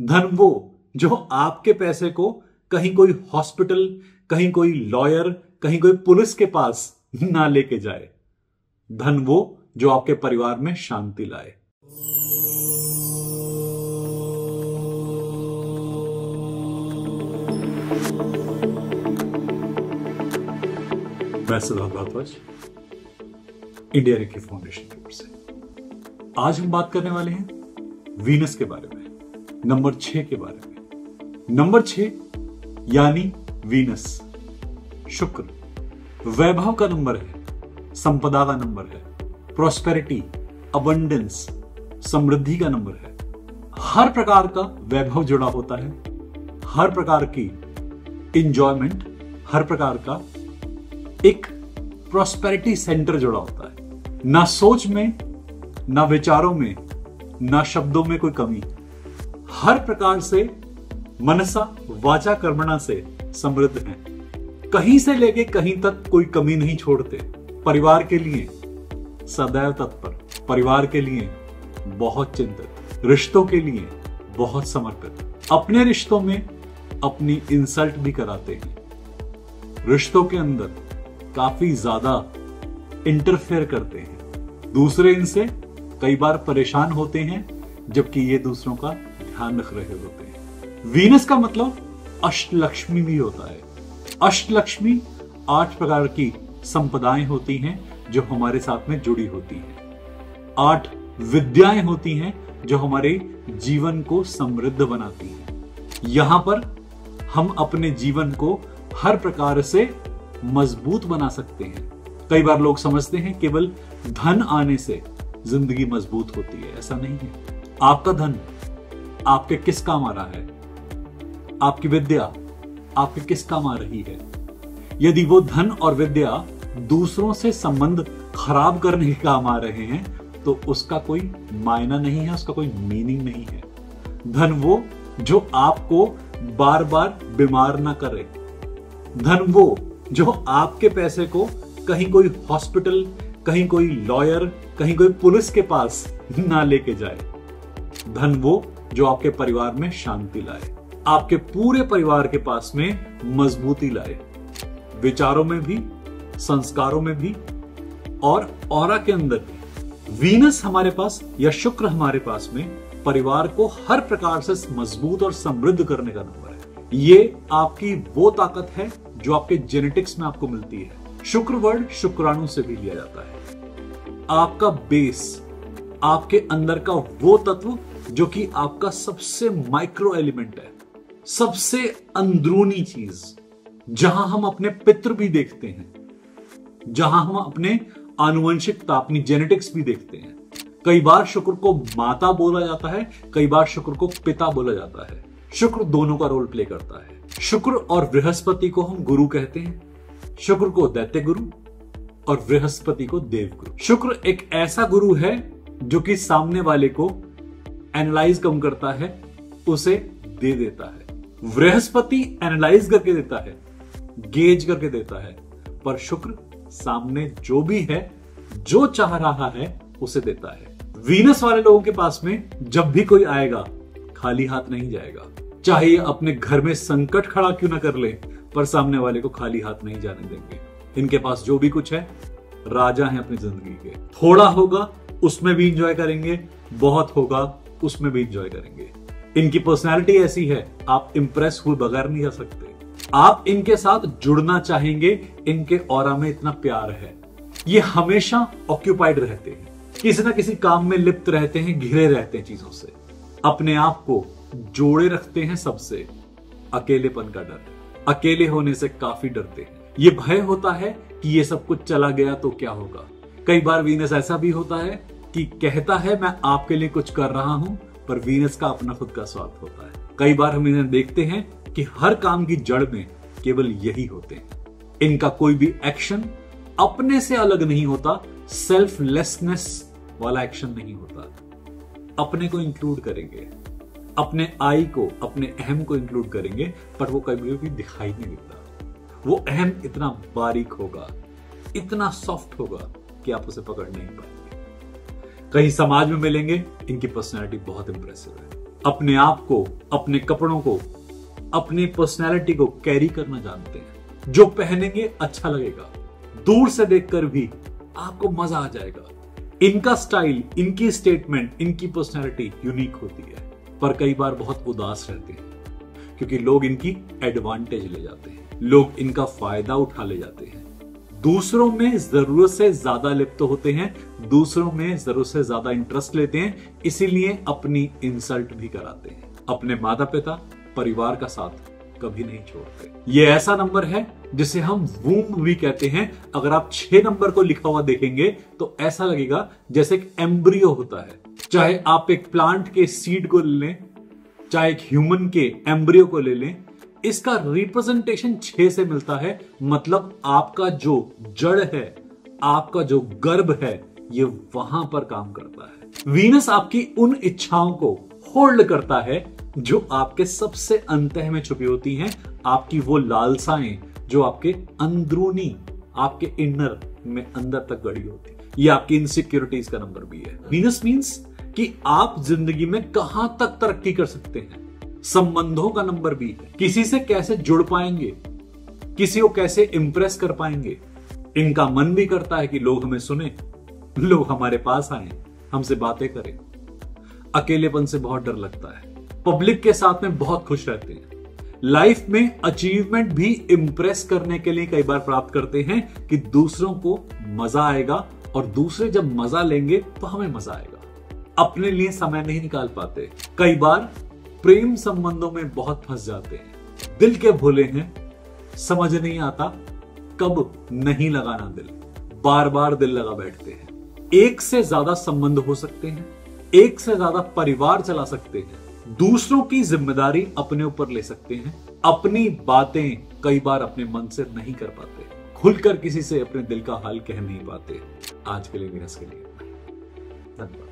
धन वो जो आपके पैसे को कहीं कोई हॉस्पिटल, कहीं कोई लॉयर, कहीं कोई पुलिस के पास ना लेके जाए। धन वो जो आपके परिवार में शांति लाए। मैं Siddharth Bharadwaj, India Reiki Foundation की ओर से। आज हम बात करने वाले हैं वीनस के बारे में। नंबर छह के बारे में। नंबर छह, यानी वीनस। शुक्र। वैभव का नंबर है, संपदा का नंबर है प्रोस्पेरिटी अबंडेंस समृद्धि का नंबर है। हर प्रकार का वैभव जुड़ा होता है, हर प्रकार की इंजॉयमेंट हर प्रकार का एक प्रोस्पेरिटी सेंटर जुड़ा होता है। ना सोच में, ना विचारों में, ना शब्दों में कोई कमी। हर प्रकार से मनसा, वाचा, कर्मणा से समृद्ध है। कहीं से लेके कहीं तक कोई कमी नहीं छोड़ते। परिवार के लिए, सदैव तत्पर। परिवार के लिए, बहुत चिंतित। रिश्तों के लिए, बहुत समर्पित। अपने रिश्तों में अपनी इंसल्ट भी कराते हैं। रिश्तों के अंदर काफ़ी ज़्यादा इंटरफेयर करते हैं। दूसरे इनसे कई बार परेशान होते हैं, जबकि ये दूसरों का ध्यान रख रहे होते हैं। वीनस का मतलब अष्टलक्ष्मी भी होता है। अष्टलक्ष्मी आठ प्रकार की संपदाएँ होती हैं जो हमारे साथ में जुड़ी होती हैं। आठ विद्याएँ होती हैं जो हमारे जीवन को समृद्ध बनाती हैं। यहाँ पर हम अपने जीवन को हर प्रकार से मज़बूत बना सकते हैं। कई बार लोग समझते हैं केवल धन आने से ज़िंदगी मज़बूत होती है, ऐसा नहीं है। आपका धन आपके किस काम आ रहा है? आपकी विद्या आपके किस काम आ रही है? यदि वो धन और विद्या दूसरों से संबंध खराब करने के काम आ रहे हैं तो उसका कोई मायना नहीं है, उसका कोई मीनिंग नहीं है। धन वो जो आपको बार बार बीमार ना करे। धन वो जो आपके पैसे को कहीं कोई हॉस्पिटल कहीं कोई लॉयर कहीं कोई पुलिस के पास ना लेके जाए। धन वो जो आपके परिवार में शांति लाए, आपके पूरे परिवार के पास में मजबूती लाए, विचारों में भी, संस्कारों में भी, और और के अंदर भी। वीनस हमारे पास या शुक्र हमारे पास में परिवार को हर प्रकार से मज़बूत और समृद्ध करने का नंबर है। ये आपकी वो ताकत है जो आपके जेनेटिक्स में आपको मिलती है। शुक्र वर्ड शुक्राणु से भी लिया जाता है। आपका बेस आपके अंदर का वो तत्व जो कि आपका सबसे माइक्रो एलिमेंट है, सबसे अंदरूनी चीज़, जहाँ हम अपने पितृ भी देखते हैं, जहाँ हम अपने आनुवंशिकता अपनी जेनेटिक्स भी देखते हैं। कई बार शुक्र को माता बोला जाता है, कई बार शुक्र को पिता बोला जाता है। शुक्र दोनों का रोल प्ले करता है। शुक्र और बृहस्पति को हम गुरु कहते हैं। शुक्र को दैत्य गुरु और बृहस्पति को देव गुरु। शुक्र एक ऐसा गुरु है, जो कि सामने वाले को एनालाइज कम करता है, उसे दे देता है। बृहस्पति एनालाइज करके देता है गेज करके देता है। पर शुक्र सामने जो भी है, जो चाह रहा है, उसे देता है। वीनस वाले लोगों के पास में जब भी कोई आएगा, खाली हाथ नहीं जाएगा। चाहे अपने घर में संकट खड़ा क्यों ना कर ले, पर सामने वाले को खाली हाथ नहीं जाने देंगे। इनके पास जो भी कुछ है, राजा है अपनी ज़िंदगी के। थोड़ा होगा, उसमें भी इंजॉय करेंगे, बहुत होगा उसमें भी इंजॉय करेंगे। इनकी पर्सनैलिटी ऐसी है, आप इंप्रेस हुए बगैर नहीं जा सकते। आप इनके साथ जुड़ना चाहेंगे, इनके और में इतना प्यार है। ये हमेशा ऑक्यूपाइड रहते हैं। किसी ना किसी काम में लिप्त रहते हैं, घिरे रहते हैं चीज़ों से। अपने आप को जोड़े रखते हैं सबसे। अकेलेपन का डर। अकेले होने से काफ़ी डरते हैं। ये भय होता है कि ये सब कुछ चला गया तो क्या होगा? कई बार वीनस ऐसा भी होता है कि कहता है, मैं आपके लिए कुछ कर रहा हूँ, पर वीनस का अपना खुद का स्वार्थ होता है। कई बार हम इन्हें देखते हैं कि हर काम की जड़ में केवल यही होते हैं। इनका कोई भी एक्शन अपने से अलग नहीं होता, सेल्फलेसनेस वाला एक्शन नहीं होता। अपने को इंक्लूड करेंगे, अपने आई को, अपने अहम को इंक्लूड करेंगे, पर वो कभी भी दिखाई नहीं देता। वो अहम इतना बारीक होगा, इतना सॉफ्ट होगा कि आप उसे पकड़ नहीं पाएँगे। कहीं समाज में मिलेंगे, इनकी पर्सनैलिटी बहुत इंप्रेसिव है। अपने आप को, अपने कपड़ों को, अपनी पर्सनैलिटी को कैरी करना जानते हैं। जो पहनेंगे अच्छा लगेगा। दूर से देखकर भी आपको मज़ा आ जाएगा। इनका स्टाइल इनकी स्टेटमेंट इनकी पर्सनैलिटी यूनिक होती है। पर कई बार बहुत उदास रहते हैं, क्योंकि लोग इनकी एडवांटेज ले जाते हैं। लोग इनका फ़ायदा उठा ले जाते हैं। दूसरों में ज़रूरत से ज़्यादा लिप्त होते हैं, दूसरों में ज़रूरत से ज़्यादा इंटरेस्ट लेते हैं, इसीलिए अपनी इंसल्ट भी कराते हैं। अपने माता पिता परिवार का साथ कभी नहीं छोड़ते। ये ऐसा नंबर है जिसे हम वूम भी कहते हैं। अगर आप छह नंबर को लिखा हुआ देखेंगे तो ऐसा लगेगा जैसे एक एम्ब्रियो होता है। चाहे आप एक प्लांट के सीड को ले लें, चाहे एक ह्यूमन के एम्ब्रियो को ले लें इसका रिप्रेजेंटेशन छह से मिलता है। मतलब आपका जो जड़ है, आपका जो गर्भ है, ये वहाँ पर काम करता है। वीनस आपकी उन इच्छाओं को होल्ड करता है जो आपके सबसे अंत में छुपी होती हैं। आपकी वो लालसाएँ जो आपके अंदरूनी, आपके इनर में अंदर तक गड़ी होती है। ये आपकी इनसिक्योरिटीज का नंबर भी है। वीनस मीन्स कि आप ज़िंदगी में कहाँ तक तरक्की कर सकते हैं? संबंधों का नंबर भी है। किसी से कैसे जुड़ पाएँगे? किसी को कैसे इंप्रेस कर पाएँगे? इनका मन भी करता है कि लोग हमें सुने, लोग हमारे पास आए, हमसे बातें करें। अकेलेपन से बहुत डर लगता है। पब्लिक के साथ में बहुत खुश रहते हैं। लाइफ में अचीवमेंट भी इंप्रेस करने के लिए कई बार प्राप्त करते हैं कि दूसरों को मज़ा आएगा और दूसरे जब मज़ा लेंगे तो हमें मज़ा आएगा। अपने लिए समय नहीं निकाल पाते। कई बार प्रेम संबंधों में बहुत फंस जाते हैं। दिल के भोले हैं, समझ नहीं आता कब नहीं लगाना दिल। बार बार दिल लगा बैठते हैं। एक से ज़्यादा संबंध हो सकते हैं, एक से ज़्यादा परिवार चला सकते हैं। दूसरों की ज़िम्मेदारी अपने ऊपर ले सकते हैं। अपनी बातें कई बार अपने मन से नहीं कर पाते। खुलकर किसी से अपने दिल का हाल कह नहीं पाते। आज के लिए विनस के लिए धन्यवाद।